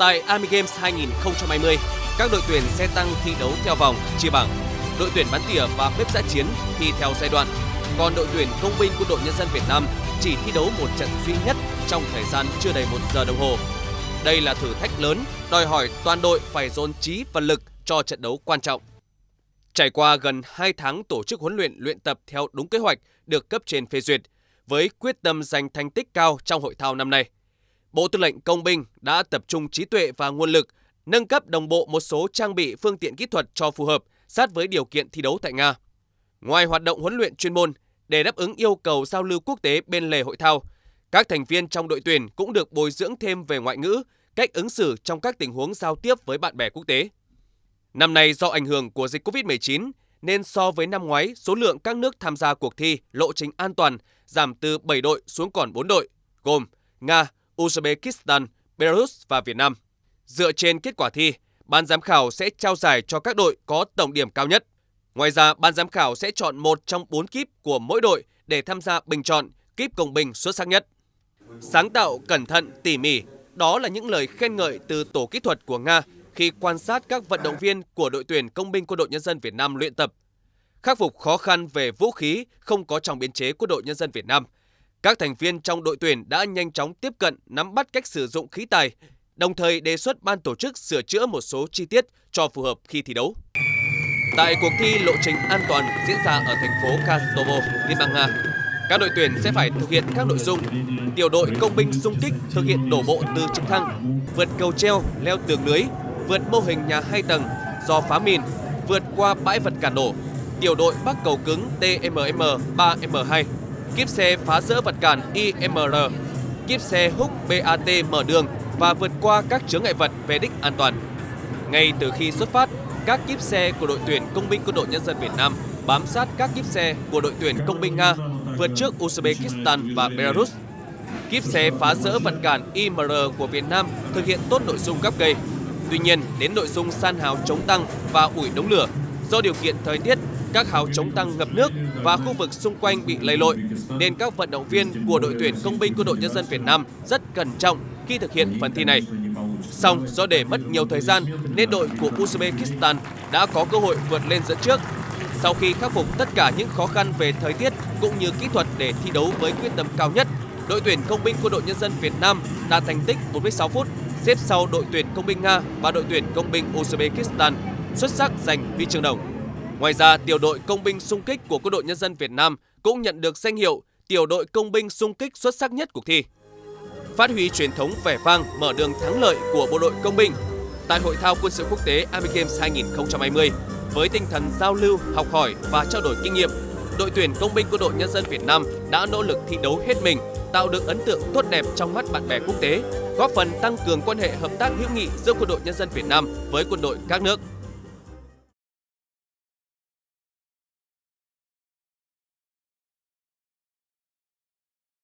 Tại Army Games 2020, các đội tuyển xe tăng thi đấu theo vòng, chia bảng. Đội tuyển bắn tỉa và bếp giã chiến thi theo giai đoạn. Còn đội tuyển công binh quân đội nhân dân Việt Nam chỉ thi đấu một trận duy nhất trong thời gian chưa đầy một giờ đồng hồ. Đây là thử thách lớn, đòi hỏi toàn đội phải dồn trí và lực cho trận đấu quan trọng. Trải qua gần 2 tháng tổ chức huấn luyện luyện tập theo đúng kế hoạch được cấp trên phê duyệt, với quyết tâm giành thành tích cao trong hội thao năm nay. Bộ Tư lệnh Công binh đã tập trung trí tuệ và nguồn lực, nâng cấp đồng bộ một số trang bị phương tiện kỹ thuật cho phù hợp sát với điều kiện thi đấu tại Nga. Ngoài hoạt động huấn luyện chuyên môn, để đáp ứng yêu cầu giao lưu quốc tế bên lề hội thao, các thành viên trong đội tuyển cũng được bồi dưỡng thêm về ngoại ngữ, cách ứng xử trong các tình huống giao tiếp với bạn bè quốc tế. Năm nay do ảnh hưởng của dịch COVID-19 nên so với năm ngoái, số lượng các nước tham gia cuộc thi lộ trình an toàn giảm từ 7 đội xuống còn 4 đội, gồm Nga, Uzbekistan, Belarus và Việt Nam. Dựa trên kết quả thi, ban giám khảo sẽ trao giải cho các đội có tổng điểm cao nhất. Ngoài ra, ban giám khảo sẽ chọn một trong bốn kíp của mỗi đội để tham gia bình chọn kíp công bình xuất sắc nhất. Sáng tạo, cẩn thận, tỉ mỉ, đó là những lời khen ngợi từ tổ kỹ thuật của Nga khi quan sát các vận động viên của đội tuyển công binh quân đội nhân dân Việt Nam luyện tập. Khắc phục khó khăn về vũ khí không có trong biên chế quân đội nhân dân Việt Nam, các thành viên trong đội tuyển đã nhanh chóng tiếp cận nắm bắt cách sử dụng khí tài, đồng thời đề xuất ban tổ chức sửa chữa một số chi tiết cho phù hợp khi thi đấu. Tại cuộc thi lộ trình an toàn diễn ra ở thành phố Kastovo, Liên bang Nga, các đội tuyển sẽ phải thực hiện các nội dung tiểu đội công binh xung kích thực hiện đổ bộ từ trực thăng, vượt cầu treo, leo tường lưới, vượt mô hình nhà hai tầng, do phá mìn, vượt qua bãi vật cản nổ, tiểu đội bắc cầu cứng TMM 3M2, kíp xe phá rỡ vật cản IMR, kíp xe húc BAT mở đường và vượt qua các chướng ngại vật về đích an toàn. Ngay từ khi xuất phát, các kíp xe của đội tuyển công binh quân đội nhân dân Việt Nam bám sát các kíp xe của đội tuyển công binh Nga vượt trước Uzbekistan và Belarus. Kíp xe phá rỡ vật cản IMR của Việt Nam thực hiện tốt nội dung gấp cây. Tuy nhiên, đến nội dung san hào chống tăng và ủi đống lửa, do điều kiện thời tiết, các hào chống tăng ngập nước và khu vực xung quanh bị lầy lội, nên các vận động viên của đội tuyển công binh quân đội nhân dân Việt Nam rất cẩn trọng khi thực hiện phần thi này. Song do để mất nhiều thời gian nên đội của Uzbekistan đã có cơ hội vượt lên dẫn trước. Sau khi khắc phục tất cả những khó khăn về thời tiết cũng như kỹ thuật để thi đấu với quyết tâm cao nhất, đội tuyển công binh quân đội nhân dân Việt Nam đạt thành tích 46 phút, xếp sau đội tuyển công binh Nga và đội tuyển công binh Uzbekistan, xuất sắc giành huy chương đồng. Ngoài ra, tiểu đội công binh xung kích của quân đội nhân dân Việt Nam cũng nhận được danh hiệu tiểu đội công binh xung kích xuất sắc nhất cuộc thi phát huy truyền thống vẻ vang mở đường thắng lợi của bộ đội công binh. Tại hội thao quân sự quốc tế Army Games 2020, với tinh thần giao lưu, học hỏi và trao đổi kinh nghiệm, đội tuyển công binh quân đội nhân dân Việt Nam đã nỗ lực thi đấu hết mình, tạo được ấn tượng tốt đẹp trong mắt bạn bè quốc tế, góp phần tăng cường quan hệ hợp tác hữu nghị giữa quân đội nhân dân Việt Nam với quân đội các nước.